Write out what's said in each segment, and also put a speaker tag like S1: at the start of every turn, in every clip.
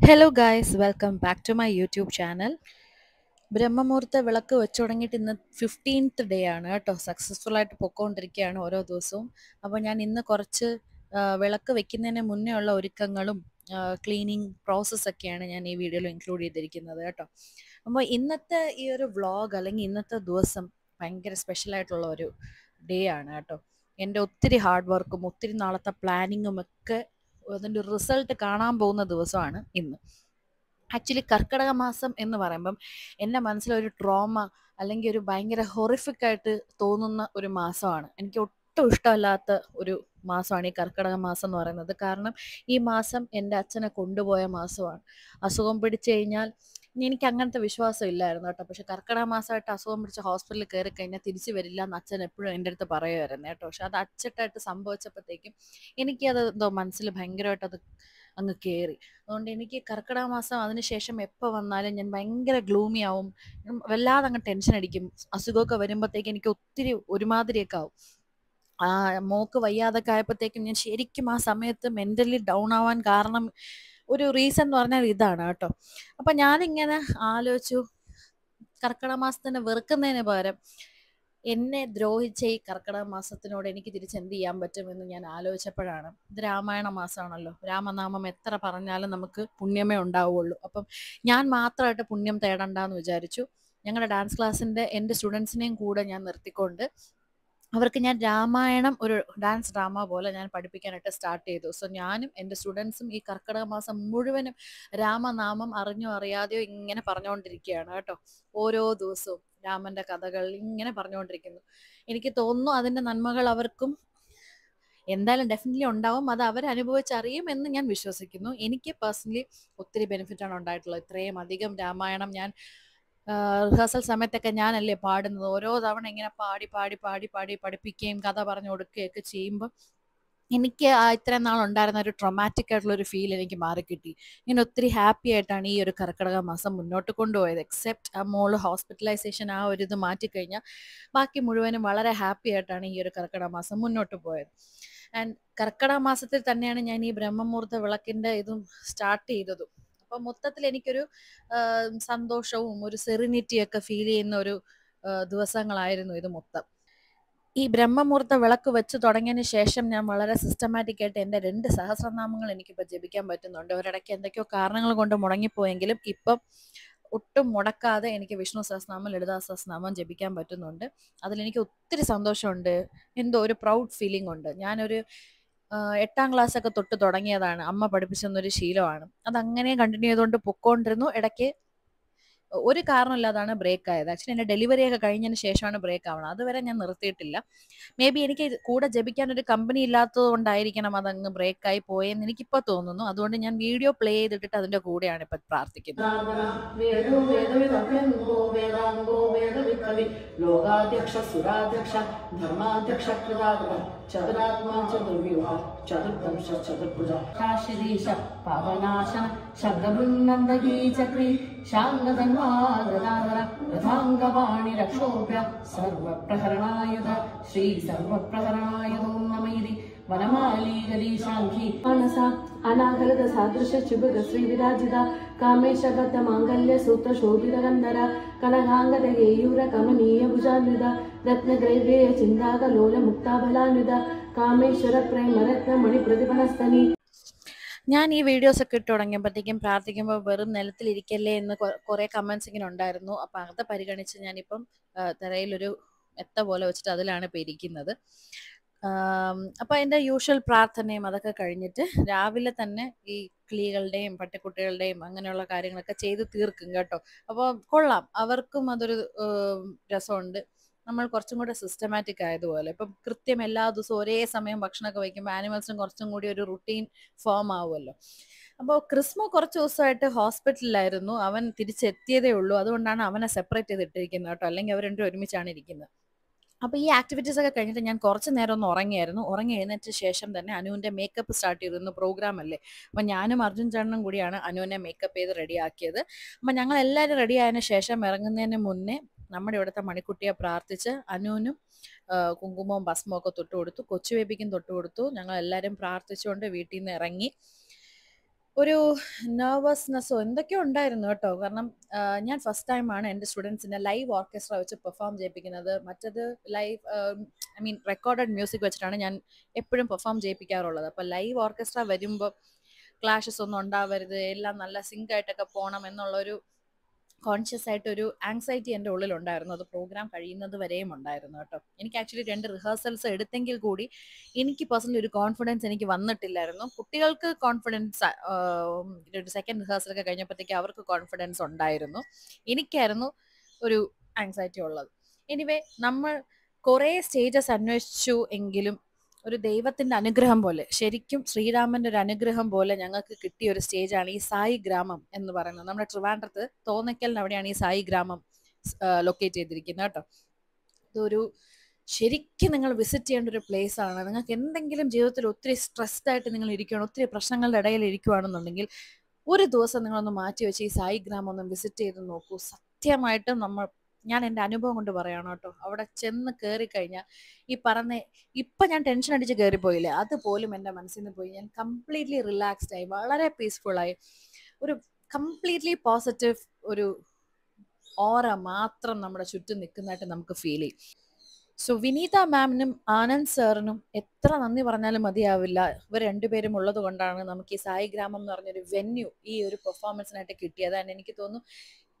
S1: Hello guys welcome back to my YouTube channel ബ്രഹ്മമുഹൂർത്ത വിളക്ക് വെച്ച് തുടങ്ങിയിട്ട് ഇന്ന് ഫിഫ്റ്റീൻത്ത് ഡേ ആണ് കേട്ടോ. സക്സസ്ഫുൾ ആയിട്ട് പൊക്കോണ്ടിരിക്കുകയാണ് ഓരോ ദിവസവും. അപ്പോൾ ഞാൻ ഇന്ന് കുറച്ച് വിളക്ക് വെക്കുന്നതിന് മുന്നേ ഉള്ള ഒരുക്കങ്ങളും ക്ലീനിങ് പ്രോസസ്സൊക്കെയാണ് ഞാൻ ഈ വീഡിയോയിൽ ഇൻക്ലൂഡ് ചെയ്തിരിക്കുന്നത് കേട്ടോ. അപ്പോൾ ഇന്നത്തെ ഈ ഒരു വ്ളോഗ് അല്ലെങ്കിൽ ഇന്നത്തെ ദിവസം ഭയങ്കര സ്പെഷ്യൽ ആയിട്ടുള്ള ഒരു ഡേ ആണ് കേട്ടോ. എന്റെ ഒത്തിരി ഹാർഡ് വർക്കും ഒത്തിരി നാളത്തെ പ്ലാനിങ്ങും ഒക്കെ അതിന്റെ റിസൾട്ട് കാണാൻ പോകുന്ന ദിവസമാണ് ഇന്ന്. ആക്ച്വലി കർക്കിടക മാസം എന്ന് പറയുമ്പം എന്റെ മനസ്സിലൊരു ട്രോമ അല്ലെങ്കിൽ ഒരു ഭയങ്കര ഹൊറിഫിക് ആയിട്ട് തോന്നുന്ന ഒരു മാസമാണ്. എനിക്ക് ഒട്ടും ഇഷ്ടമല്ലാത്ത ഒരു മാസമാണ് ഈ കർക്കിടക മാസം എന്ന് പറയുന്നത്. കാരണം ഈ മാസം എന്റെ അച്ഛനെ കൊണ്ടുപോയ മാസമാണ്. അസുഖം പിടിച്ചു കഴിഞ്ഞാൽ എനിക്ക് അങ്ങനത്തെ വിശ്വാസം ഇല്ലായിരുന്നു കേട്ടോ. പക്ഷെ കർക്കിടക മാസമായിട്ട് അസുഖം പിടിച്ച് ഹോസ്പിറ്റലിൽ കയറി കഴിഞ്ഞാൽ തിരിച്ചു വരില്ല എന്ന് അച്ഛൻ എപ്പോഴും എന്റെ അടുത്ത് പറയുമായിരുന്നു കേട്ടോ. പക്ഷെ അത് അച്ചട്ടായിട്ട് സംഭവിച്ചപ്പോഴത്തേക്കും എനിക്കത് എന്തോ മനസ്സിൽ ഭയങ്കരമായിട്ട് അത് അങ്ങ് കയറി അതുകൊണ്ട് എനിക്ക് കർക്കിടക മാസം അതിനുശേഷം എപ്പോൾ വന്നാലും ഞാൻ ഭയങ്കര ഗ്ലൂമി ആവും. വല്ലാതെ അങ്ങ് ടെൻഷൻ അടിക്കും. അസുഖമൊക്കെ വരുമ്പോഴത്തേക്ക് എനിക്ക് ഒത്തിരി ഒരുമാതിരിയൊക്കെ ആവും. ആ മോക്ക് വയ്യാതൊക്കെ ആയപ്പോഴത്തേക്കും ഞാൻ ശരിക്കും ആ സമയത്ത് മെന്റലി ഡൗൺ ആവാൻ കാരണം ഒരു റീസൺ എന്ന് പറഞ്ഞാൽ ഇതാണ് കേട്ടോ. അപ്പൊ ഞാനിങ്ങനെ ആലോചിച്ചു കർക്കിടക മാസത്തിനെ വെറുക്കുന്നതിന് പകരം എന്നെ ദ്രോഹിച്ച ഈ കർക്കിടക മാസത്തിനോട് എനിക്ക് തിരിച്ച് എന്ത് ചെയ്യാൻ പറ്റുമെന്ന് ഞാൻ ആലോചിച്ചപ്പോഴാണ്. ഇത് രാമായണ മാസമാണല്ലോ. രാമനാമം എത്ര പറഞ്ഞാലും നമുക്ക് പുണ്യമേ ഉണ്ടാവുള്ളൂ അപ്പം ഞാൻ മാത്രമായിട്ട് പുണ്യം തേടണ്ടെന്ന് വിചാരിച്ചു. ഞങ്ങളുടെ ഡാൻസ് ക്ലാസ്സിന്റെ എന്റെ സ്റ്റുഡൻസിനെയും കൂടെ ഞാൻ നിർത്തിക്കൊണ്ട് അവർക്ക് ഞാൻ രാമായണം ഒരു ഡാൻസ് ഡ്രാമ പോലെ ഞാൻ പഠിപ്പിക്കാനായിട്ട് സ്റ്റാർട്ട് ചെയ്തു. സോ ഞാനും എന്റെ സ്റ്റുഡൻസും ഈ കർക്കിടക മാസം മുഴുവനും രാമനാമം അറിഞ്ഞോ അറിയാതെയോ ഇങ്ങനെ പറഞ്ഞുകൊണ്ടിരിക്കുകയാണ് കേട്ടോ. ഓരോ ദിവസവും രാമന്റെ കഥകൾ ഇങ്ങനെ പറഞ്ഞുകൊണ്ടിരിക്കുന്നു എനിക്ക് തോന്നുന്നു അതിന്റെ നന്മകൾ അവർക്കും എന്തായാലും ഡെഫിനറ്റ്ലി ഉണ്ടാവും. അത് അവർ അനുഭവിച്ചറിയും എന്ന് ഞാൻ വിശ്വസിക്കുന്നു. എനിക്ക് പേഴ്സണലി ഒത്തിരി ബെനിഫിറ്റാണ് ഉണ്ടായിട്ടുള്ളത്. ഇത്രയും അധികം രാമായണം ഞാൻ റിഹേഴ്സൽ സമയത്തൊക്കെ ഞാനല്ലേ പാടുന്നത്? ഓരോ തവണ ഇങ്ങനെ പാടി പാടി പാടി പാടി പഠിപ്പിക്കുകയും കഥ പറഞ്ഞു കൊടുക്കുകയൊക്കെ ചെയ്യുമ്പോൾ എനിക്ക് ഇത്രയും നാൾ ഉണ്ടായിരുന്ന ഒരു ട്രൊമാറ്റിക് ആയിട്ടുള്ള ഒരു ഫീൽ എനിക്ക് മാറിക്കിട്ടി. ഇങ്ങനെ ഒത്തിരി ഹാപ്പി ആയിട്ടാണ് ഈ ഒരു കർക്കിടക മാസം മുന്നോട്ട് കൊണ്ടുപോയത്. എക്സെപ്റ്റ് ആ മോൾ ഹോസ്പിറ്റലൈസേഷൻ ആ ഒരു ഇത് മാറ്റിക്കഴിഞ്ഞാൽ ബാക്കി മുഴുവനും വളരെ ഹാപ്പി ആയിട്ടാണ് ഈ ഒരു കർക്കിടക മാസം മുന്നോട്ട് പോയത്. ആൻഡ് കർക്കിടക മാസത്തിൽ തന്നെയാണ് ഞാൻ ഈ ബ്രഹ്മമുഹൂർത്ത വിളക്കിന്റെ ഇതും സ്റ്റാർട്ട് ചെയ്തതും. അപ്പൊ മൊത്തത്തിൽ എനിക്കൊരു സന്തോഷവും ഒരു സെറിനിറ്റി ഒക്കെ ഫീൽ ചെയ്യുന്ന ഒരു ദിവസങ്ങളായിരുന്നു ഇത് മൊത്തം. ഈ ബ്രഹ്മമുഹൂർത്ത വിളക്ക് വെച്ച് തുടങ്ങിയതിന് ശേഷം ഞാൻ വളരെ സിസ്റ്റമാറ്റിക് ആയിട്ട് എന്റെ രണ്ട് സഹസ്രനാമങ്ങൾ എനിക്കിപ്പോൾ ജപിക്കാൻ പറ്റുന്നുണ്ട്. ഒരിടയ്ക്ക് എന്തൊക്കെയോ കാരണങ്ങൾ കൊണ്ട് മുടങ്ങിപ്പോയെങ്കിലും ഇപ്പം ഒട്ടും മുടക്കാതെ എനിക്ക് വിഷ്ണു സഹസ്രനാമം ലളിതാ സഹസ്രനാമം ജപിക്കാൻ പറ്റുന്നുണ്ട്. അതിലെനിക്ക് ഒത്തിരി സന്തോഷമുണ്ട്. എന്തോ ഒരു പ്രൗഡ് ഫീലിംഗ് ഉണ്ട്. ഞാനൊരു എട്ടാം ക്ലാസ് ഒക്കെ തൊട്ട് തുടങ്ങിയതാണ്. അമ്മ പഠിപ്പിച്ചെന്നൊരു ശീലമാണ്. അതങ്ങനെ കണ്ടിന്യൂ ചെയ്തുകൊണ്ട് പൊക്കോണ്ടിരുന്നു. ഇടയ്ക്ക് ഒരു കാരണമില്ലാതാണ് ബ്രേക്ക് ആയത് ആക്ച്വലി എന്റെ ഡെലിവറി ഒക്കെ കഴിഞ്ഞതിന് ശേഷമാണ് ബ്രേക്ക് ആവണം അതുവരെ ഞാൻ നിർത്തിയിട്ടില്ല. മേ ബി എനിക്ക് കൂടെ ജപിക്കാൻ ഒരു കമ്പനി ഇല്ലാത്തത് കൊണ്ടായിരിക്കണം അതങ്ങ് ബ്രേക്ക് ആയി പോയെന്ന് എനിക്കിപ്പോൾ തോന്നുന്നു. അതുകൊണ്ട് ഞാൻ വീഡിയോ പ്ലേ ചെയ്തിട്ട് അതിന്റെ കൂടെയാണ് ഇപ്പൊ പ്രാർത്ഥിക്കുന്നത്.
S2: ചതുരാത്മാ ചതുർവ്യൂഹ. रथाङ्गवाणि रक्षोऽप्य सर्वप्रहरणायुध श्री सर्वप्रहरणायुधो चतुर्दंश चतुर्भुरीशी शाङ्खि मनसा अनाघलद सादृशीराजिदा कामेश गतमाङ्गल्यसूत्र शोभितगन्धर येयूर कमनीय भुजान्विद भुजान्विध रत्नद्रैवेयचिन्दागलोलमुक्ता बलान्विद കാമേശ്വര പ്രേമരത്നമണി രത്ന മണി
S1: ഞാൻ ഈ വീഡിയോസ് ഒക്കെ ഇട്ട് തുടങ്ങിയപ്പോഴത്തേക്കും പ്രാർത്ഥിക്കുമ്പോൾ വെറും നിലത്തിലിരിക്കല്ലേ എന്ന് കുറെ കമന്റ്സ് ഇങ്ങനെ ഉണ്ടായിരുന്നു. അപ്പൊ അത് പരിഗണിച്ച് ഞാനിപ്പം തിരയിലൊരു എത്ത പോലെ വെച്ചിട്ട് അതിലാണ് ഇപ്പൊ ഇരിക്കുന്നത്. അപ്പൊ അതിന്റെ യൂഷ്വൽ പ്രാർത്ഥനയും അതൊക്കെ കഴിഞ്ഞിട്ട് രാവിലെ തന്നെ ഈ കിളികളുടെയും പട്ടിക്കുട്ടികളുടെയും അങ്ങനെയുള്ള കാര്യങ്ങളൊക്കെ ചെയ്ത് തീർക്കും കേട്ടോ. അപ്പോൾ കൊള്ളാം. അവർക്കും അതൊരു രസമുണ്ട്. നമ്മൾ കുറച്ചും കൂടെ സിസ്റ്റമാറ്റിക് ആയതുപോലെ. ഇപ്പം കൃത്യം എല്ലാ ദിവസവും ഒരേ സമയം ഭക്ഷണമൊക്കെ വയ്ക്കുമ്പോൾ ആനിമൽസിനും കുറച്ചും കൂടി ഒരു റുട്ടീൻ ഫോം ആവുമല്ലോ. അപ്പോൾ ക്രിസ്മോ കുറച്ച് ദിവസമായിട്ട് ഹോസ്പിറ്റലിലായിരുന്നു അവൻ തിരിച്ചെത്തിയതേ ഉള്ളൂ. അതുകൊണ്ടാണ് അവനെ സെപ്പറേറ്റ് ചെയ്തിട്ടിരിക്കുന്നത് കേട്ടോ. അല്ലെങ്കിൽ അവർ രണ്ടും ഒരുമിച്ചാണ് ഇരിക്കുന്നത്. അപ്പോൾ ഈ ആക്ടിവിറ്റീസ് ഒക്കെ കഴിഞ്ഞിട്ട് ഞാൻ കുറച്ച് നേരം ഒന്ന് ഉറങ്ങിയായിരുന്നു. ഉറങ്ങി എഴുന്നേറ്റ ശേഷം തന്നെ അനുവിന്റെ മേക്കപ്പ് സ്റ്റാർട്ട് ചെയ്തിരുന്നു പ്രോഗ്രാം അല്ലേ? അപ്പോൾ ഞാനും അർജുൻ ചേട്ടനും കൂടിയാണ് അനുവിനെ മേക്കപ്പ് ചെയ്ത് റെഡിയാക്കിയത് അപ്പോൾ ഞങ്ങൾ എല്ലാവരും റെഡി ആയതിനു ശേഷം ഇറങ്ങുന്നതിന് മുന്നേ നമ്മുടെ ഇവിടുത്തെ മണിക്കുട്ടിയെ പ്രാർത്ഥിച്ച് അനുവിനും ആ, കുങ്കുമവും ഭസ്മവും ഒക്കെ തൊട്ട് കൊടുത്തു. കൊച്ചു തൊട്ട് കൊടുത്തു. ഞങ്ങൾ എല്ലാവരും പ്രാർത്ഥിച്ചുകൊണ്ട് വീട്ടിൽ നിന്ന് ഇറങ്ങി. ഒരു നെർവസ്നെസ്സോ എന്തൊക്കെയോ ഉണ്ടായിരുന്നു കേട്ടോ. കാരണം ഞാൻ ഫസ്റ്റ് ടൈമാണ് എന്റെ സ്റ്റുഡൻസിനെ ലൈവ് ഓർക്കസ്ട്ര വെച്ച് പെർഫോം ചെയ്യിപ്പിക്കുന്നത്. മറ്റത് live I mean recorded music വെച്ചിട്ടാണ് ഞാൻ എപ്പോഴും പെർഫോം ചെയ്യിപ്പിക്കാറുള്ളത്. അപ്പോൾ ലൈവ് ഓർക്കസ്ട്ര വരുമ്പോൾ ക്ലാഷസ് ഒന്നും ഉണ്ടാവരുത്. എല്ലാം നല്ല സിങ്ക് ആയിട്ടൊക്കെ പോകണം എന്നുള്ളൊരു കോൺഷ്യസ് ആയിട്ട് ഒരു ആങ്സൈറ്റി എന്റെ ഉള്ളിലുണ്ടായിരുന്നു. അത് പ്രോഗ്രാം കഴിയുന്നത് വരെയും ഉണ്ടായിരുന്നു കേട്ടോ. എനിക്ക് ആക്ച്വലി രണ്ട് റിഹേഴ്സൽസ് എടുത്തെങ്കിൽ കൂടി എനിക്ക് പേഴ്സണലി ഒരു കോൺഫിഡൻസ് എനിക്ക് വന്നിട്ടില്ലായിരുന്നു. കുട്ടികൾക്ക് കോൺഫിഡൻസ് ഒരു സെക്കൻഡ് റിഹേഴ്സൽ ഒക്കെ കഴിഞ്ഞപ്പോഴത്തേക്ക് അവർക്ക് കോൺഫിഡൻസ് ഉണ്ടായിരുന്നു. എനിക്കായിരുന്നു ഒരു ആങ്സൈറ്റി ഉള്ളത്. എനിവേ നമ്മൾ കുറേ സ്റ്റേജസ് അന്വേഷിച്ചു എങ്കിലും ഒരു ദൈവത്തിന്റെ അനുഗ്രഹം പോലെ ശരിക്കും ശ്രീരാമന്റെ ഒരു അനുഗ്രഹം പോലെ ഞങ്ങൾക്ക് കിട്ടിയ ഒരു സ്റ്റേജാണ് ഈ സായി ഗ്രാമം എന്ന് പറയുന്നത്. നമ്മുടെ ട്രിവാൻഡ്രത്ത് തോന്നയ്ക്കലിന് അവിടെയാണ് ഈ സായി ഗ്രാമം ലൊക്കേറ്റ് ചെയ്തിരിക്കുന്നത് കേട്ടോ. ഇതൊരു ശരിക്കും നിങ്ങൾ വിസിറ്റ് ചെയ്യേണ്ട ഒരു പ്ലേസ് ആണ്. നിങ്ങൾക്ക് എന്തെങ്കിലും ജീവിതത്തിൽ ഒത്തിരി സ്ട്രെസ്ഡ് ആയിട്ട് നിങ്ങൾ ഇരിക്കുകയാണ് ഒത്തിരി പ്രശ്നങ്ങളുടെ ഇടയിൽ ഇരിക്കുകയാണെന്നുണ്ടെങ്കിൽ ഒരു ദിവസം നിങ്ങളൊന്ന് മാറ്റി വെച്ച് ഈ സായി ഗ്രാമം ഒന്ന് വിസിറ്റ് ചെയ്ത് നോക്കൂ. സത്യമായിട്ടും നമ്മൾ ഞാൻ എന്റെ അനുഭവം കൊണ്ട് പറയണം കേട്ടോ. അവിടെ ചെന്ന് കയറി കഴിഞ്ഞാൽ ഈ പറഞ്ഞ ഇപ്പൊ ഞാൻ ടെൻഷൻ അടിച്ച് കയറിപ്പോയില്ലേ അതുപോലും എന്റെ മനസ്സിൽ നിന്ന് പോയി. ഞാൻ കംപ്ലീറ്റ്ലി റിലാക്സ്ഡ് ആയി. വളരെ പീസ്ഫുൾ ആയി. ഒരു കംപ്ലീറ്റ്ലി പോസിറ്റീവ് ഒരു ഓറ മാത്രം നമ്മുടെ ചുറ്റും നിൽക്കുന്നതായിട്ട് നമുക്ക് ഫീൽ ചെയ്യും. സോ വിനീത മാമിനും ആനന്ദ് സാറിനും എത്ര നന്ദി പറഞ്ഞാലും മതിയാവില്ല. ഇവർ രണ്ടുപേരും ഉള്ളത് കൊണ്ടാണ് നമുക്ക് ഈ സായി ഗ്രാമം എന്ന് പറഞ്ഞൊരു വെന്യൂ ഈ ഒരു പെർഫോമൻസിനായിട്ട് കിട്ടിയത്. And എനിക്ക് തോന്നുന്നു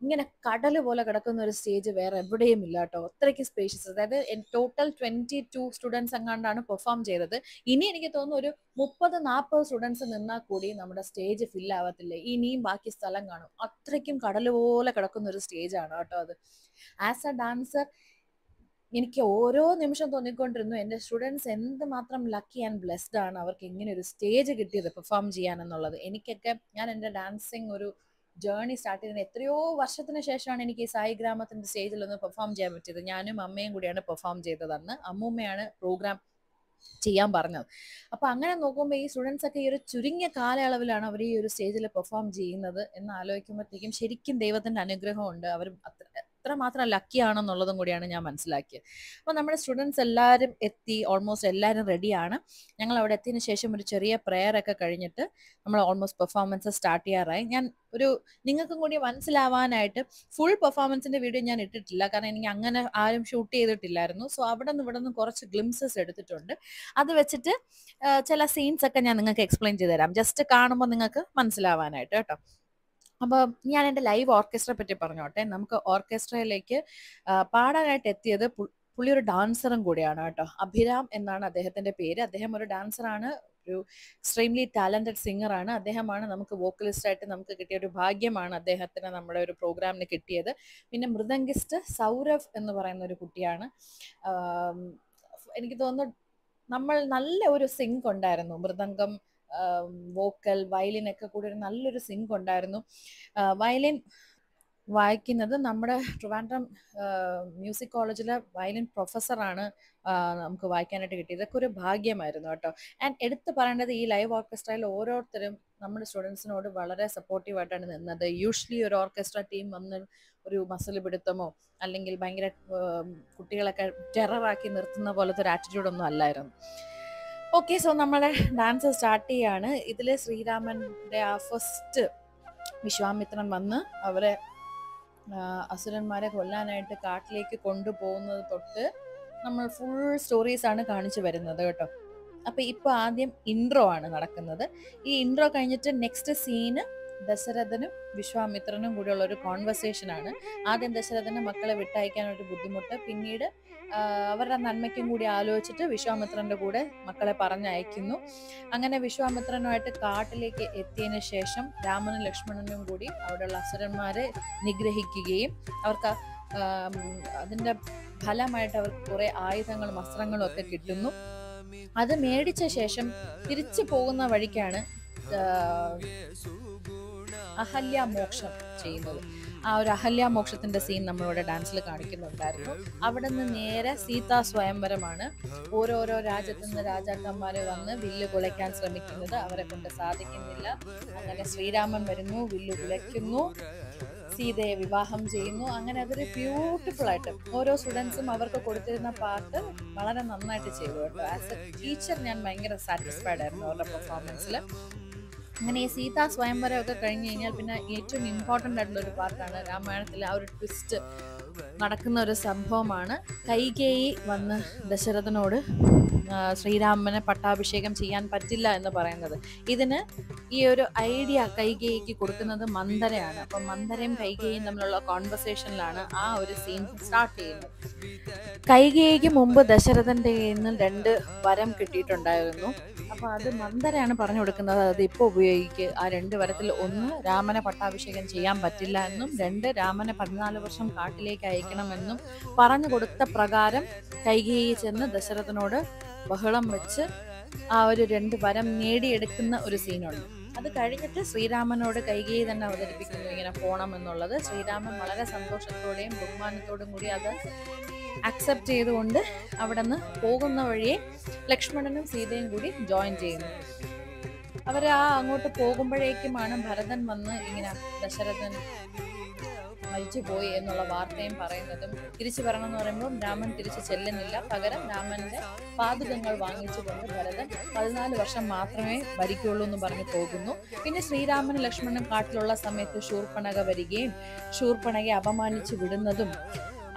S1: ഇങ്ങനെ കടൽ പോലെ കിടക്കുന്ന ഒരു സ്റ്റേജ് വേറെ എവിടെയും ഇല്ല കേട്ടോ. അത്രയ്ക്ക് സ്പേഷ്യസ് അതായത് ടോട്ടൽ ട്വന്റി ടു സ്റ്റുഡൻസ് എങ്ങാണ്ടാണ് പെർഫോം ചെയ്തത്. ഇനി എനിക്ക് തോന്നുന്നു ഒരു മുപ്പത് നാൽപ്പത് സ്റ്റുഡൻസ് നിന്നാൽ കൂടി നമ്മുടെ സ്റ്റേജ് ഫിൽ ആവത്തില്ല? ഇനിയും ബാക്കി സ്ഥലം കാണും. അത്രയ്ക്കും കടൽ പോലെ കിടക്കുന്ന ഒരു സ്റ്റേജ് ആണ് കേട്ടോ അത്. ആസ് എ ഡാൻസർ എനിക്ക് ഓരോ നിമിഷം തോന്നിക്കൊണ്ടിരുന്നു. എന്റെ സ്റ്റുഡൻസ് എന്തുമാത്രം ലക്കി ആൻഡ് ബ്ലെസ്ഡ് ആണ് അവർക്ക് ഇങ്ങനെ ഒരു സ്റ്റേജ് കിട്ടിയത് പെർഫോം ചെയ്യാൻ എന്നുള്ളത്. എനിക്കൊക്കെ ഞാൻ എന്റെ ഡാൻസിങ് ഒരു ജേർണി സ്റ്റാർട്ട് ചെയ്തതിന് എത്രയോ വർഷത്തിന് ശേഷമാണ് എനിക്ക് ഈ സായി ഗ്രാമത്തിന്റെ സ്റ്റേജിൽ ഒന്ന് പെർഫോം ചെയ്യാൻ പറ്റിയത്. ഞാനും അമ്മയും കൂടിയാണ് പെർഫോം ചെയ്തത് അന്ന് അമ്മൂമ്മയാണ് പ്രോഗ്രാം ചെയ്യാൻ പറഞ്ഞത്. അപ്പൊ അങ്ങനെ നോക്കുമ്പോൾ ഈ സ്റ്റുഡൻസ് ഒക്കെ ഈ ഒരു ചുരുങ്ങിയ കാലയളവിലാണ് അവർ ഈ ഒരു സ്റ്റേജിൽ പെർഫോം ചെയ്യുന്നത് എന്ന് ആലോചിക്കുമ്പോഴത്തേക്കും ശരിക്കും ദൈവത്തിന്റെ അനുഗ്രഹമുണ്ട്. അവർ അത്ര എത്രമാത്രം ലക്കി ആണെന്നുള്ളതും കൂടിയാണ് ഞാൻ മനസ്സിലാക്കിയത്. അപ്പോൾ നമ്മുടെ സ്റ്റുഡൻസ് എല്ലാവരും എത്തി ഓൾമോസ്റ്റ് എല്ലാവരും റെഡിയാണ് ഞങ്ങൾ അവിടെ എത്തിയതിന് ശേഷം ഒരു ചെറിയ പ്രെയർ ഒക്കെ കഴിഞ്ഞിട്ട് നമ്മൾ ഓൾമോസ്റ്റ് പെർഫോമൻസ് സ്റ്റാർട്ട് ചെയ്യാറായി. ഞാൻ ഒരു നിങ്ങൾക്കും കൂടി മനസ്സിലാവാനായിട്ട് ഫുൾ പെർഫോമൻസിന്റെ വീഡിയോ ഞാൻ ഇട്ടിട്ടില്ല. കാരണം എനിക്ക് അങ്ങനെ ആരും ഷൂട്ട് ചെയ്തിട്ടില്ലായിരുന്നു. സോ അവിടെ നിന്ന് ഇവിടെ നിന്ന് കുറച്ച് ഗ്ലിംസസ് എടുത്തിട്ടുണ്ട്. അത് വെച്ചിട്ട് ചില സീൻസ് ഒക്കെ ഞാൻ നിങ്ങൾക്ക് എക്സ്പ്ലെയിൻ ചെയ്തു തരാം ജസ്റ്റ് കാണുമ്പോൾ നിങ്ങൾക്ക് മനസ്സിലാവാനായിട്ട് കേട്ടോ. അപ്പോൾ ഞാൻ എന്റെ ലൈവ് ഓർക്കസ്ട്രയെ പറ്റി പറഞ്ഞോട്ടെ. നമുക്ക് ഓർക്കസ്ട്രയിലേക്ക് പാടാനായിട്ട് എത്തിയത് പുള്ളി ഒരു ഡാൻസറും കൂടിയാണ് കേട്ടോ. അഭിരാം എന്നാണ് അദ്ദേഹത്തിന്റെ പേര്. അദ്ദേഹം ഒരു ഡാൻസറാണ് ഒരു എക്സ്ട്രീംലി ടാലന്റഡ് സിംഗറാണ് അദ്ദേഹമാണ് നമുക്ക് വോക്കലിസ്റ്റ് ആയിട്ട് നമുക്ക് കിട്ടിയ ഒരു ഭാഗ്യമാണ് അദ്ദേഹത്തിന് നമ്മുടെ ഒരു പ്രോഗ്രാമിന് കിട്ടിയത്. പിന്നെ മൃദംഗിസ്റ്റ് സൗരവ് എന്ന് പറയുന്ന ഒരു കുട്ടിയാണ്. എനിക്ക് തോന്നുന്നു നമ്മൾ നല്ല ഒരു സിങ്ക് ഉണ്ടായിരുന്നു. മൃദംഗം വോക്കൽ വയലിൻ ഒക്കെ കൂടി ഒരു നല്ലൊരു സിങ്ക് ഉണ്ടായിരുന്നു. വയലിൻ വായിക്കുന്നത് നമ്മുടെ ട്രിവാൻഡ്രം മ്യൂസിക് കോളേജിലെ വയലിൻ പ്രൊഫസറാണ് നമുക്ക് വായിക്കാനായിട്ട് കിട്ടിയത്. ഇതൊക്കെ ഒരു ഭാഗ്യമായിരുന്നു കേട്ടോ. ആൻഡ് എടുത്തു പറയേണ്ടത് ഈ ലൈവ് ഓർക്കസ്ട്രയിൽ ഓരോരുത്തരും നമ്മുടെ സ്റ്റുഡൻസിനോട് വളരെ സപ്പോർട്ടീവായിട്ടാണ് നിന്നത്. യൂഷ്വലി ഒരു ഓർക്കസ്ട്ര ടീം വന്ന് ഒരു മസിൽ പിടുത്തമോ അല്ലെങ്കിൽ ഭയങ്കര കുട്ടികളൊക്കെ ടെററാക്കി നിർത്തുന്ന പോലത്തെ ഒരു ആറ്റിറ്റ്യൂഡ് ഒന്നും അല്ലായിരുന്നു. ഓക്കെ സോ നമ്മളെ ഡാൻസ് സ്റ്റാർട്ട് ചെയ്യാണ്. ഇതിൽ ശ്രീരാമന്റെ ആ ഫസ്റ്റ് വിശ്വാമിത്രൻ വന്ന് അവരെ അസുരന്മാരെ കൊല്ലാനായിട്ട് കാട്ടിലേക്ക് കൊണ്ടുപോകുന്നത് തൊട്ട് നമ്മൾ ഫുൾ സ്റ്റോറീസ് ആണ് കാണിച്ചു വരുന്നത് കേട്ടോ. അപ്പോൾ ഇപ്പോൾ ആദ്യം ഇൻട്രോ ആണ് നടക്കുന്നത്. ഈ ഇൻട്രോ കഴിഞ്ഞിട്ട് നെക്സ്റ്റ് സീന് ദശരഥനും വിശ്വാമിത്രനും കൂടെയുള്ള ഒരു കോൺവെർസേഷൻ ആണ്. ആദ്യം ദശരഥന് മക്കളെ വിട്ടയക്കാനൊരു ബുദ്ധിമുട്ട് പിന്നീട് അവരുടെ നന്മയ്ക്കും കൂടി ആലോചിച്ചിട്ട് വിശ്വാമിത്രന്റെ കൂടെ മക്കളെ പറഞ്ഞയക്കുന്നു. അങ്ങനെ വിശ്വാമിത്രനുമായിട്ട് കാട്ടിലേക്ക് എത്തിയതിന് ശേഷം രാമനും ലക്ഷ്മണനും കൂടി അവിടെയുള്ള അസുരന്മാരെ നിഗ്രഹിക്കുകയും അവർക്ക് അതിന്റെ ഫലമായിട്ട് അവർക്ക് കുറെ ആയുധങ്ങളും വസ്ത്രങ്ങളും ഒക്കെ കിട്ടുന്നു. അത് മേടിച്ച ശേഷം തിരിച്ചു പോകുന്ന വഴിക്കാണ് അഹല്യ മോക്ഷം ചെയ്യുന്നത്. ആ ഒരു അഹല്യ മോക്ഷത്തിന്റെ സീൻ നമ്മളിവിടെ ഡാൻസിൽ കാണിക്കുന്നുണ്ടായിരുന്നു. അവിടെ നിന്ന് നേരെ സീതാ സ്വയംവരമാണ്. ഓരോരോ രാജ്യത്തു നിന്ന് രാജാക്കന്മാര് വന്ന് വില്ല് കുലയ്ക്കാൻ ശ്രമിക്കുന്നത് അവരെ കൊണ്ട് സാധിക്കുന്നില്ല. അങ്ങനെ ശ്രീരാമൻ വരുന്നു വില്ല് കുലയ്ക്കുന്നു സീതയെ വിവാഹം ചെയ്യുന്നു. അങ്ങനെ അതൊരു ബ്യൂട്ടിഫുൾ ആയിട്ട് ഓരോ സ്റ്റുഡൻസും അവർക്ക് കൊടുത്തിരുന്ന പാട്ട് വളരെ നന്നായിട്ട് ചെയ്തു കേട്ടോ. ആസ് എ ടീച്ചർ ഞാൻ ഭയങ്കര സാറ്റിസ്ഫൈഡ് ആയിരുന്നു അവരുടെ പെർഫോമൻസിൽ അങ്ങനെ ഈ സീതാ സ്വയംവരം ഒക്കെ കഴിഞ്ഞ് കഴിഞ്ഞാൽ പിന്നെ ഏറ്റവും ഇമ്പോർട്ടന്റ് ആയിട്ടുള്ള ഒരു പാർട്ടാണ് രാമായണത്തിലെ ആ ഒരു ട്വിസ്റ്റ് നടക്കുന്ന ഒരു സംഭവമാണ്. കൈകേയി വന്ന് ദശരഥനോട് ശ്രീരാമനെ പട്ടാഭിഷേകം ചെയ്യാൻ പറ്റില്ല എന്ന് പറയുന്നത്. ഇതിന് ഈ ഒരു ഐഡിയ കൈകേയിക്ക് കൊടുക്കുന്നത് മന്ദരയാണ്. അപ്പം മന്ദരയും കൈകേയും തമ്മിലുള്ള കോൺവെർസേഷനിലാണ് ആ ഒരു സീൻ സ്റ്റാർട്ട് ചെയ്യുന്നത്. കൈകേയിക്ക് മുമ്പ് ദശരഥന്റെ കയ്യിൽ നിന്ന് രണ്ട് വരം കിട്ടിയിട്ടുണ്ടായിരുന്നു. അപ്പൊ അത് മന്ദരയാണ് പറഞ്ഞു കൊടുക്കുന്നത്. അത് ഇപ്പൊ ഉപയോഗിക്കുക ആ രണ്ട് വരത്തിൽ ഒന്ന് രാമനെ പട്ടാഭിഷേകം ചെയ്യാൻ പറ്റില്ല എന്നും രണ്ട് രാമനെ പതിനാല് വർഷം കാട്ടിലേക്ക് അയക്കണമെന്നും പറഞ്ഞു കൊടുത്ത പ്രകാരം കൈകേയി ചെന്ന് ദശരഥനോട് ബഹളം വെച്ച് ആ ഒരു രണ്ട് വരം നേടിയെടുക്കുന്ന ഒരു സീനുണ്ട്. അത് കഴിഞ്ഞിട്ട് ശ്രീരാമനോട് കൈകേയി തന്നെ അവതരിപ്പിക്കുന്നു ഇങ്ങനെ പോണം എന്നുള്ളത്. ശ്രീരാമൻ വളരെ സന്തോഷത്തോടെയും ബഹുമാനത്തോടും കൂടി അത് അക്സെപ്റ്റ് ചെയ്തുകൊണ്ട് അവിടെ നിന്ന് പോകുന്ന വഴിയെ ലക്ഷ്മണനും സീതയും കൂടി ജോയിൻ ചെയ്യുന്നു. അവർ ആ അങ്ങോട്ട് പോകുമ്പോഴേക്കുമാണ് ഭരതൻ വന്ന് ഇങ്ങനെ ദശരഥൻ മരിച്ചു പോയി എന്നുള്ള വാർത്തയും പറയുന്നതും തിരിച്ചു വരണം എന്ന് പറയുമ്പോൾ രാമൻ തിരിച്ചു ചെല്ലുന്നില്ല. പകരം രാമന്റെ പാതുകങ്ങൾ വാങ്ങിച്ചുകൊണ്ട് ഭരതൻ പതിനാല് വർഷം മാത്രമേ ഭരിക്കുള്ളൂ എന്ന് പറഞ്ഞു പോകുന്നു. പിന്നെ ശ്രീരാമനും ലക്ഷ്മണനും കാട്ടിലുള്ള സമയത്ത് ശൂർപ്പണക വരികയും ശൂർപ്പണകയെ അപമാനിച്ചു വിടുന്നതും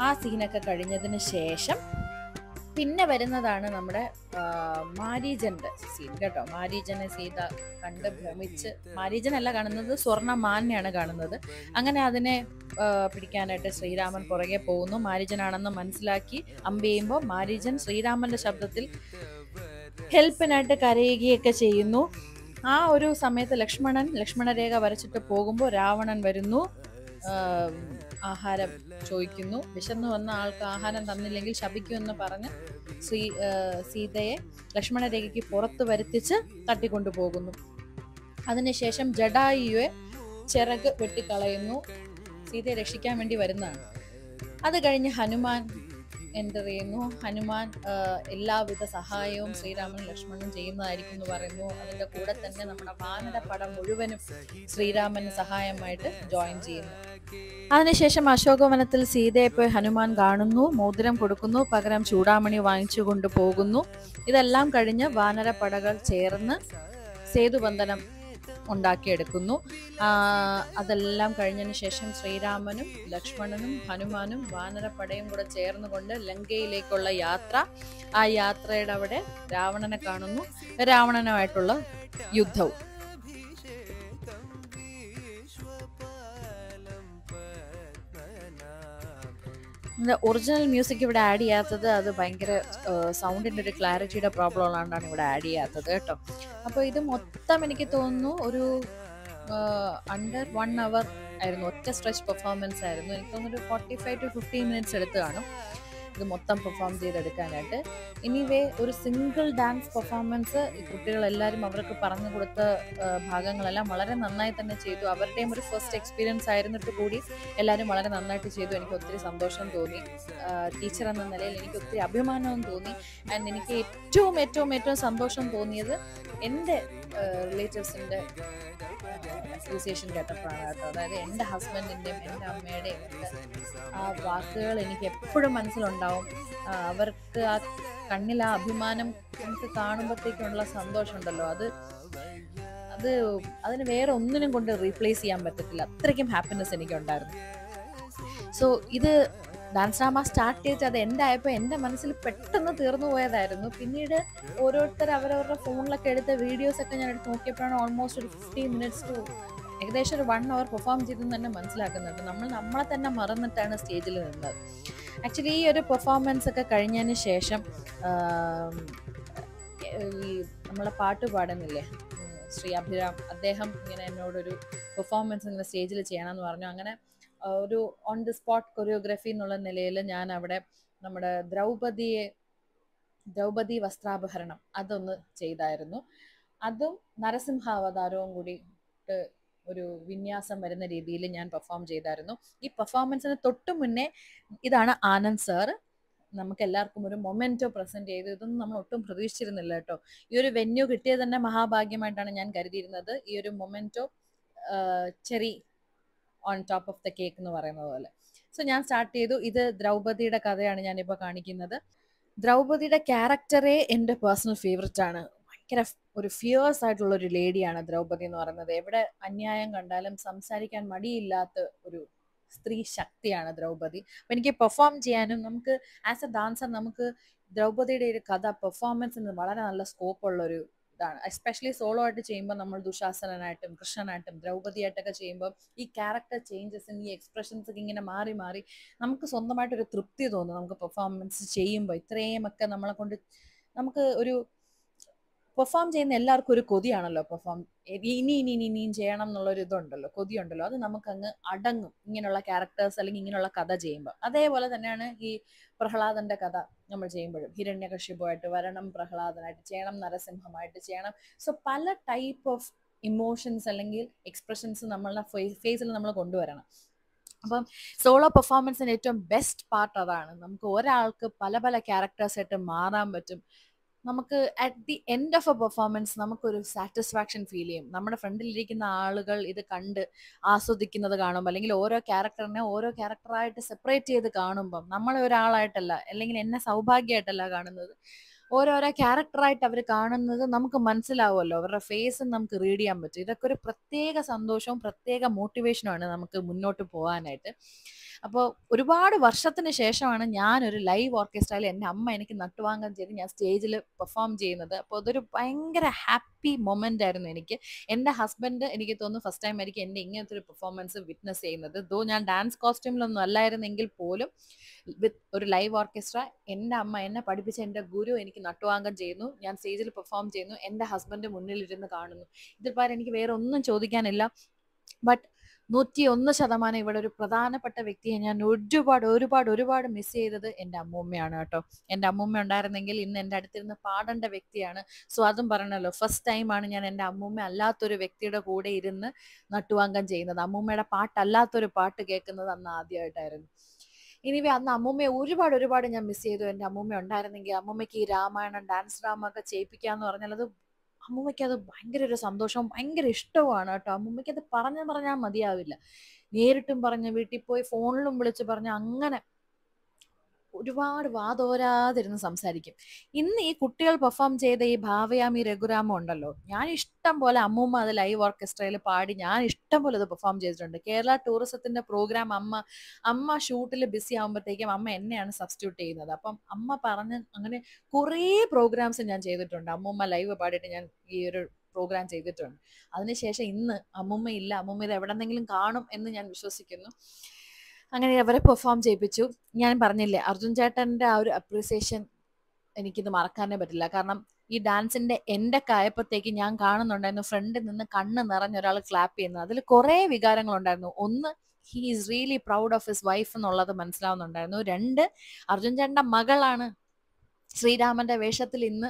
S1: ആ സീനൊക്കെ കഴിഞ്ഞതിന് ശേഷം പിന്നെ വരുന്നതാണ് നമ്മുടെ മാരീജന്റെ സീൻ കേട്ടോ. മാരീജനെ സീത കണ്ട് ഭ്രമിച്ച് മാരീജനല്ല കാണുന്നത് സ്വർണ മാനെയാണ് കാണുന്നത്. അങ്ങനെ അതിനെ പിടിക്കാനായിട്ട് ശ്രീരാമൻ പുറകെ പോകുന്നു. മാരീജനാണെന്ന് മനസ്സിലാക്കി അമ്പെയ്യുമ്പോൾ മാരീജൻ ശ്രീരാമന്റെ ശബ്ദത്തിൽ ഹെൽപ്പിനായിട്ട് കരയുകയൊക്കെ ചെയ്യുന്നു. ആ ഒരു സമയത്ത് ലക്ഷ്മണൻ ലക്ഷ്മണരേഖ വരച്ചിട്ട് പോകുമ്പോൾ രാവണൻ വരുന്നു. ആഹാരം ചോദിക്കുന്നു. വിശന്നു വന്ന ആൾക്ക് ആഹാരം തന്നില്ലെങ്കിൽ ശപിക്കുമെന്ന് പറഞ്ഞ് ശ്രീ സീതയെ ലക്ഷ്മണരേഖയ്ക്ക് പുറത്ത് വരുത്തിച്ച് തട്ടിക്കൊണ്ടുപോകുന്നു. അതിനുശേഷം ജഡായുവെ ചിറക് വെട്ടിക്കളയുന്നു. സീതയെ രക്ഷിക്കാൻ വേണ്ടി വരുന്നതാണ്. അത് കഴിഞ്ഞ് ഹനുമാൻ എന്റർ ചെയ്യുന്നു ഹനുമാൻ എല്ലാവിധ സഹായവും ശ്രീരാമനും ലക്ഷ്മണനും ചെയ്യുന്നതായിരിക്കും എന്ന് പറയുന്നു. അതിന്റെ കൂടെ തന്നെ നമ്മുടെ വാനര പടം മുഴുവനും ശ്രീരാമന് സഹായമായിട്ട് ജോയിൻ ചെയ്യുന്നു. അതിനുശേഷം അശോകവനത്തിൽ സീതയെ പോയി ഹനുമാൻ കാണുന്നു മോതിരം കൊടുക്കുന്നു പകരം ചൂടാമണി വാങ്ങിച്ചു കൊണ്ടുപോകുന്നു ഇതെല്ലാം കഴിഞ്ഞ് വാനരപ്പടകൾ ചേർന്ന് സേതുബന്ധനം ഉണ്ടാക്കിയെടുക്കുന്നു. അതെല്ലാം കഴിഞ്ഞതിന് ശേഷം ശ്രീരാമനും ലക്ഷ്മണനും ഹനുമാനും വാനരപ്പടയും കൂടെ ചേർന്നുകൊണ്ട് ലങ്കയിലേക്കുള്ള യാത്ര. ആ യാത്രയുടെ അവിടെ രാവണനെ കാണുന്നു. രാവണനുമായിട്ടുള്ള യുദ്ധവും. ഒറിജിനൽ മ്യൂസിക് ഇവിടെ ആഡ് ചെയ്യാത്തത് അത് ഭയങ്കര സൗണ്ടിന്റെ ഒരു ക്ലാരിറ്റിയുടെ പ്രോബ്ലം ഉള്ളതുകൊണ്ടാണ് ഇവിടെ ആഡ് ചെയ്യാത്തത് കേട്ടോ. അപ്പോൾ ഇത് മൊത്തം എനിക്ക് തോന്നുന്നു ഒരു അണ്ടർ വൺ അവർ ആയിരുന്നു. ഒറ്റ സ്ട്രെച്ച് പെർഫോമൻസ് ആയിരുന്നു. എനിക്ക് തോന്നുന്നു ഒരു forty five to fifteen minutes എടുത്ത് കാണും. ഇത് മൊത്തം പെർഫോം ചെയ്തെടുക്കാനായിട്ട്. ഇനിവേ ഒരു സിംഗിൾ ഡാൻസ് പെർഫോമൻസ് ഈ കുട്ടികളെല്ലാവരും അവർക്ക് പറഞ്ഞു കൊടുത്ത ഭാഗങ്ങളെല്ലാം വളരെ നന്നായി തന്നെ ചെയ്തു. അവരുടെയും ഒരു ഫസ്റ്റ് എക്സ്പീരിയൻസ് ആയിരുന്നിട്ട് കൂടി എല്ലാവരും വളരെ നന്നായിട്ട് ചെയ്തു. എനിക്ക് ഒത്തിരി സന്തോഷം തോന്നി. ടീച്ചർ എന്ന നിലയിൽ എനിക്ക് ഒത്തിരി അഭിമാനവും തോന്നി. ആൻഡ് എനിക്ക് ഏറ്റവും ഏറ്റവും ഏറ്റവും സന്തോഷം തോന്നിയത് എന്റെ റിലേറ്റീവ്സിന്റെ അസോസിയേഷൻ കേട്ടപ്പോഴാണ് കേട്ടോ അതായത് എന്റെ ഹസ്ബൻഡിന്റെയും എന്റെ അമ്മയുടെയും ആ വാക്കുകൾ എനിക്ക് എപ്പോഴും മനസ്സിലുണ്ടാവും. അവർക്ക് ആ കണ്ണിൽ ആ അഭിമാനം നമുക്ക് കാണുമ്പോഴത്തേക്കുള്ള സന്തോഷമുണ്ടല്ലോ. അത് അത് അതിന് വേറെ ഒന്നിനും കൊണ്ട് റീപ്ലേസ് ചെയ്യാൻ പറ്റത്തില്ല. അത്രയ്ക്കും ഹാപ്പിനെസ് എനിക്കുണ്ടായിരുന്നു. സോ ഇത് ഡാൻസ് ഡ്രാമ സ്റ്റാർട്ട് ചെയ്തിട്ട് അത് എന്റെ ആയപ്പോൾ എന്റെ മനസ്സിൽ പെട്ടെന്ന് തീർന്നു പോയതായിരുന്നു. പിന്നീട് ഓരോരുത്തർ അവരവരുടെ ഫോണിലൊക്കെ എടുത്ത വീഡിയോസൊക്കെ ഞാൻ എടുത്ത് നോക്കിയപ്പോഴാണ് ഓൾമോസ്റ്റ് ഒരു ഫിഫ്റ്റീൻ മിനിറ്റ്സ് ടു ഏകദേശം ഒരു വൺ അവർ പെർഫോം ചെയ്തെന്ന് തന്നെ മനസ്സിലാക്കുന്നുണ്ട് നമ്മൾ നമ്മളെ തന്നെ മറന്നിട്ടാണ് സ്റ്റേജിൽ നിന്നത്. ആക്ച്വലി ഈ ഒരു പെർഫോമൻസ് ഒക്കെ കഴിഞ്ഞതിന് ശേഷം ഈ നമ്മളെ പാട്ട് പാടുന്നില്ലേ? ശ്രീ അഭിരാം അദ്ദേഹം ഇങ്ങനെ എന്നോടൊരു പെർഫോമൻസ് ഇങ്ങനെ സ്റ്റേജിൽ ചെയ്യണമെന്ന് പറഞ്ഞു. അങ്ങനെ ഒരു ഓൺ ദി സ്പോട്ട് കൊറിയോഗ്രഫി എന്നുള്ള നിലയിൽ ഞാൻ അവിടെ നമ്മുടെ ദ്രൗപതിയെ ദ്രൗപദി വസ്ത്രാപഹരണം അതൊന്ന് ചെയ്തായിരുന്നു. അതും നരസിംഹാവതാരവും കൂടി ഒരു വിന്യാസം വരുന്ന രീതിയിൽ ഞാൻ പെർഫോം ചെയ്തായിരുന്നു. ഈ പെർഫോമൻസിന് തൊട്ട് മുന്നേ ഇതാണ് ആനന്ദ് സാർ നമുക്ക് എല്ലാവർക്കും ഒരു മൊമെന്റോ പ്രസന്റ് ചെയ്തു ഇതൊന്നും നമ്മൾ ഒട്ടും പ്രതീക്ഷിച്ചിരുന്നില്ല കേട്ടോ. ഈ ഒരു വെന്യൂ കിട്ടിയത് തന്നെ മഹാഭാഗ്യമായിട്ടാണ് ഞാൻ കരുതിയിരുന്നത്. ഈ ഒരു memento cherry on top of the cake എന്ന് പറയുന്നത് പോലെ. സോ ഞാൻ സ്റ്റാർട്ട് ചെയ്തു. ഇത് ദ്രൗപതിയുടെ കഥയാണ് ഞാനിപ്പോൾ കാണിക്കുന്നത്. ദ്രൗപതിയുടെ ക്യാരക്ടറേ എന്റെ പേഴ്സണൽ ഫേവററ്റ് ആണ്. ഭയങ്കര ഒരു ഫിയേഴ്സ് ആയിട്ടുള്ള ഒരു ലേഡിയാണ് ദ്രൗപതി എന്ന് പറയുന്നത്. എവിടെ അന്യായം കണ്ടാലും സംസാരിക്കാൻ മടിയില്ലാത്ത ഒരു സ്ത്രീ ശക്തിയാണ് ദ്രൗപതി അപ്പം എനിക്ക് പെർഫോം ചെയ്യാനും നമുക്ക് ആസ് എ ഡാൻസർ നമുക്ക് ദ്രൗപതിയുടെ ഒരു കഥ പെർഫോമൻസിന് വളരെ നല്ല സ്കോപ്പ് ഉള്ള ഒരു ഇതാണ്. എസ്പെഷ്യലി സോളോ ആയിട്ട് ചെയ്യുമ്പോൾ നമ്മൾ ദുശാസനായിട്ടും കൃഷ്ണനായിട്ടും ദ്രൗപതിയായിട്ടൊക്കെ ചെയ്യുമ്പോൾ ഈ ക്യാരക്ടർ ചേഞ്ചസും ഈ എക്സ്പ്രഷൻസ് ഒക്കെ ഇങ്ങനെ മാറി മാറി നമുക്ക് സ്വന്തമായിട്ടൊരു തൃപ്തി തോന്നും. നമുക്ക് പെർഫോമൻസ് ചെയ്യുമ്പോൾ ഇത്രയും ഒക്കെ നമ്മളെ കൊണ്ട് നമുക്ക് ഒരു പെർഫോം ചെയ്യുന്ന എല്ലാവർക്കും ഒരു കൊതിയാണല്ലോ പെർഫോം ഇനി ഇനി ഇനി ഇനിയും ചെയ്യണം എന്നുള്ളൊരു ഇതുണ്ടല്ലോ കൊതിയുണ്ടല്ലോ. അത് നമുക്ക് അങ്ങ് അടങ്ങും ഇങ്ങനെയുള്ള ക്യാരക്ടേഴ്സ് അല്ലെങ്കിൽ ഇങ്ങനെയുള്ള കഥ ചെയ്യുമ്പോൾ അതേപോലെ തന്നെയാണ് ഈ പ്രഹ്ലാദന്റെ കഥ നമ്മൾ ചെയ്യുമ്പോഴും. ഹിരണ്യകശിപുമായിട്ട് വരണം പ്രഹ്ലാദനായിട്ട് ചെയ്യണം നരസിംഹമായിട്ട് ചെയ്യണം. സോ പല ടൈപ്പ് ഓഫ് ഇമോഷൻസ് അല്ലെങ്കിൽ എക്സ്പ്രഷൻസ് നമ്മളുടെ ഫേസിൽ നമ്മൾ കൊണ്ടുവരണം. അപ്പം സോളോ പെർഫോമൻസിന്റെ ഏറ്റവും ബെസ്റ്റ് പാർട്ട് അതാണ്. നമുക്ക് ഒരാൾക്ക് പല പല ക്യാരക്ടേഴ്സ് ആയിട്ട് മാറാൻ പറ്റും. നമുക്ക് at the end of a performance നമുക്കൊരു സാറ്റിസ്ഫാക്ഷൻ ഫീൽ ചെയ്യും. നമ്മുടെ ഫ്രണ്ടിലിരിക്കുന്ന ആളുകൾ ഇത് കണ്ട് ആസ്വദിക്കുന്നത് കാണുമ്പോൾ അല്ലെങ്കിൽ ഓരോ ക്യാരക്ടറിനെ ഓരോ ക്യാരക്ടറായിട്ട് സെപ്പറേറ്റ് ചെയ്ത് കാണുമ്പം നമ്മളെ ഒരാളായിട്ടല്ല അല്ലെങ്കിൽ എന്നെ സൗഭാഗ്യമായിട്ടല്ല കാണുന്നത്. ഓരോരോ ക്യാരക്ടറായിട്ട് അവർ കാണുന്നത് നമുക്ക് മനസ്സിലാവുമല്ലോ. അവരുടെ ഫേസ് നമുക്ക് റീഡ് ചെയ്യാൻ പറ്റും. ഇതൊക്കെ ഒരു പ്രത്യേക സന്തോഷവും പ്രത്യേക മോട്ടിവേഷനുമാണ് നമുക്ക് മുന്നോട്ട് പോകാനായിട്ട്. അപ്പോൾ ഒരുപാട് വർഷത്തിന് ശേഷമാണ് ഞാനൊരു ലൈവ് ഓർക്കസ്ട്രയിൽ എന്റെ അമ്മ എനിക്ക് നട്ടുവാങ്ങാൻ ചെയ്ത് ഞാൻ സ്റ്റേജിൽ പെർഫോം ചെയ്യുന്നത്. അപ്പോൾ അതൊരു ഭയങ്കര ഹാപ്പി മൊമെന്റ് ആയിരുന്നു എനിക്ക്. എന്റെ ഹസ്ബൻഡ് എനിക്ക് തോന്നുന്നു ഫസ്റ്റ് ടൈം ആയിരിക്കും എന്റെ ഇങ്ങനത്തെ ഒരു പെർഫോമൻസ് വിറ്റ്നസ് ചെയ്യുന്നത്. ദോ ഞാൻ ഡാൻസ് കോസ്റ്റ്യൂമിലൊന്നും അല്ലായിരുന്നെങ്കിൽ പോലും വിത്ത് ഒരു ലൈവ് ഓർക്കസ്ട്ര എന്റെ അമ്മ എന്നെ പഠിപ്പിച്ച എന്റെ ഗുരു എനിക്ക് നട്ടുവാങ്കം ചെയ്യുന്നു. ഞാൻ സ്റ്റേജിൽ പെർഫോം ചെയ്യുന്നു. എന്റെ ഹസ്ബൻഡ് മുന്നിലിരുന്ന് കാണുന്നു. ഇതിൽ പാരം എനിക്ക് വേറെ ഒന്നും ചോദിക്കാനില്ല. ബട്ട് നൂറ്റി ഒന്ന് ശതമാനം ഇവിടെ ഒരു പ്രധാനപ്പെട്ട വ്യക്തിയെ ഞാൻ ഒരുപാട് ഒരുപാട് ഒരുപാട് മിസ് ചെയ്തത് എന്റെ അമ്മൂമ്മയാണ് കേട്ടോ. എന്റെ അമ്മൂമ്മ ഉണ്ടായിരുന്നെങ്കിൽ ഇന്ന് എന്റെ അടുത്തിരുന്ന് പാടേണ്ട വ്യക്തിയാണ്. സോ അതും പറഞ്ഞല്ലോ ഫസ്റ്റ് ടൈമാണ് ഞാൻ എന്റെ അമ്മൂമ്മ അല്ലാത്തൊരു വ്യക്തിയുടെ കൂടെ ഇരുന്ന് നട്ടുവാങ്കം ചെയ്യുന്നത്. അമ്മൂമ്മയുടെ പാട്ടല്ലാത്തൊരു പാട്ട് കേൾക്കുന്നത് അന്ന് ആദ്യമായിട്ടായിരുന്നു ഇനിവേ അന്ന് അമ്മൂമ്മയെ ഒരുപാട് ഒരുപാട് ഞാൻ മിസ് ചെയ്തു. എന്റെ അമ്മൂമ്മ ഉണ്ടായിരുന്നെങ്കിൽ അമ്മൂമ്മയ്ക്ക് ഈ രാമായണം ഡാൻസ് ഡ്രാമ ഒക്കെ ചെയ്യിപ്പിക്കാന്ന് പറഞ്ഞാൽ അത് അമ്മൂമ്മയ്ക്ക് അത് ഭയങ്കര ഒരു സന്തോഷം ഭയങ്കര ഇഷ്ടവുമാണ് കേട്ടോ. അമ്മൂമ്മയ്ക്ക് അത് പറഞ്ഞു പറഞ്ഞാൽ മതിയാവില്ല. നേരിട്ടും പറഞ്ഞ് വീട്ടിൽ പോയി ഫോണിലും വിളിച്ച് പറഞ്ഞ് അങ്ങനെ ഒരുപാട് വാതോരാതിരുന്ന് സംസാരിക്കും. ഇന്ന് ഈ കുട്ടികൾ പെർഫോം ചെയ്ത ഈ ഭാവയാമി രഘുരാമം ഉണ്ടല്ലോ. ഞാൻ ഇഷ്ടം പോലെ അമ്മൂമ്മ അത് ലൈവ് ഓർക്കസ്ട്രയിൽ പാടി ഞാൻ ഇഷ്ടം പോലെ അത് പെർഫോം ചെയ്തിട്ടുണ്ട്. കേരള ടൂറിസത്തിന്റെ പ്രോഗ്രാം അമ്മ അമ്മ ഷൂട്ടിൽ ബിസി ആകുമ്പോഴത്തേക്കും അമ്മ എന്നെയാണ് സബ്സ്റ്റിറ്റ്യൂട്ട് ചെയ്യുന്നത്. അപ്പം അമ്മ പറഞ്ഞ് അങ്ങനെ കുറേ പ്രോഗ്രാംസ് ഞാൻ ചെയ്തിട്ടുണ്ട്. അമ്മൂമ്മ ലൈവ് പാടിയിട്ട് ഞാൻ ഈ ഒരു പ്രോഗ്രാം ചെയ്തിട്ടുണ്ട്. അതിനുശേഷം ഇന്ന് അമ്മൂമ്മ ഇല്ല. അമ്മൂമ്മ ഇത് എവിടെന്നെങ്കിലും കാണും എന്ന് ഞാൻ വിശ്വസിക്കുന്നു. അങ്ങനെ അവരെ പെർഫോം ചെയ്യിപ്പിച്ചു. ഞാൻ പറഞ്ഞില്ലേ അർജുൻ ചേട്ടന്റെ ആ ഒരു അപ്രീസിയേഷൻ എനിക്കിത് മറക്കാനേ പറ്റില്ല. കാരണം ഈ ഡാൻസിന്റെ എന്റെ കായപ്പത്തേക്ക് ഞാൻ കാണുന്നുണ്ടായിരുന്നു ഫ്രണ്ടിൽ നിന്ന് കണ്ണ് നിറഞ്ഞ ഒരാൾ ക്ലാപ്പ് ചെയ്യുന്നത് അതിൽ കുറേ വികാരങ്ങളുണ്ടായിരുന്നു. ഒന്ന് he is really proud of his wife എന്നുള്ളത് മനസ്സിലാവുന്നുണ്ടായിരുന്നു. രണ്ട് അർജുൻ ചേട്ടന്റെ മകളാണ് ശ്രീരാമന്റെ വേഷത്തിൽ ഇന്ന്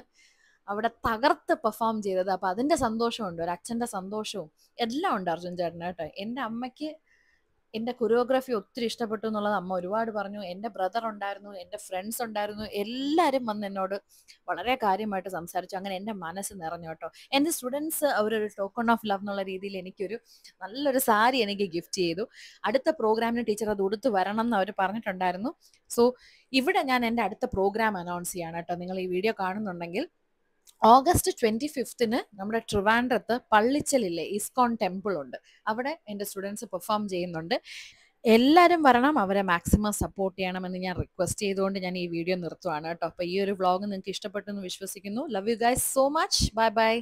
S1: അവിടെ തകർത്ത് പെർഫോം ചെയ്തത്. അപ്പൊ അതിന്റെ സന്തോഷമുണ്ട് ഒരു അച്ഛന്റെ സന്തോഷവും എല്ലാം ഉണ്ട് അർജുൻ ചേട്ടന് കേട്ടോ. എന്റെ അമ്മയ്ക്ക് എന്റെ കൊറിയോഗ്രാഫി ഒത്തിരി ഇഷ്ടപ്പെട്ടു എന്നുള്ളത് അമ്മ ഒരുപാട് പറഞ്ഞു. എന്റെ ബ്രദർ ഉണ്ടായിരുന്നു എന്റെ ഫ്രണ്ട്സ് ഉണ്ടായിരുന്നു എല്ലാവരും വന്ന് എന്നോട് വളരെ കാര്യമായിട്ട് സംസാരിച്ചു. അങ്ങനെ എന്റെ മനസ്സ് നിറഞ്ഞു കേട്ടോ. എന്റെ സ്റ്റുഡൻസ് അവരൊരു ടോക്കൺ ഓഫ് ലവ് എന്നുള്ള രീതിയിൽ എനിക്കൊരു നല്ലൊരു സാരി എനിക്ക് ഗിഫ്റ്റ് ചെയ്തു. അടുത്ത പ്രോഗ്രാമിന് ടീച്ചർ അത് ഉടുത്ത് വരണം എന്ന് അവർ പറഞ്ഞിട്ടുണ്ടായിരുന്നു. സോ ഇവിടെ ഞാൻ എന്റെ അടുത്ത പ്രോഗ്രാം അനൗൺസ് ചെയ്യാണ് കേട്ടോ. നിങ്ങൾ ഈ വീഡിയോ കാണുന്നുണ്ടെങ്കിൽ ഓഗസ്റ്റ് ട്വന്റി ഫിഫ്തിന് നമ്മുടെ ട്രിവാൻഡ്രത്ത് പള്ളിച്ചലില്ലേ ഇസ്കോൺ ടെമ്പിൾ ഉണ്ട്. അവിടെ എന്റെ സ്റ്റുഡൻസ് പെർഫോം ചെയ്യുന്നുണ്ട്. എല്ലാവരും വരണം അവരെ മാക്സിമം സപ്പോർട്ട് ചെയ്യണമെന്ന് ഞാൻ റിക്വസ്റ്റ് ചെയ്തുകൊണ്ട് ഞാൻ ഈ വീഡിയോ നിർത്തുവാണ് കേട്ടോ. അപ്പോൾ ഈ ഒരു വ്ളോഗ് നിങ്ങൾക്ക് ഇഷ്ടപ്പെട്ടു എന്ന് വിശ്വസിക്കുന്നു. Love you guys so much bye bye